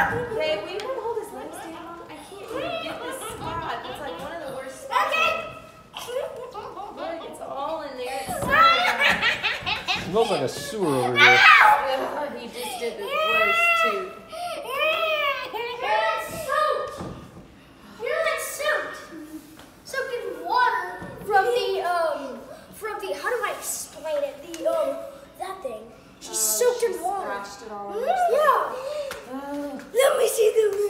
Okay, will you hold his legs down? I can't even get this spot. It's like one of the worst spots. Look, it's all in there. It smells like a sewer over here. Oh, he just did the worst too. Um, how do I explain it? The um, that thing. She oh, soaked in water. It all. Hmm? the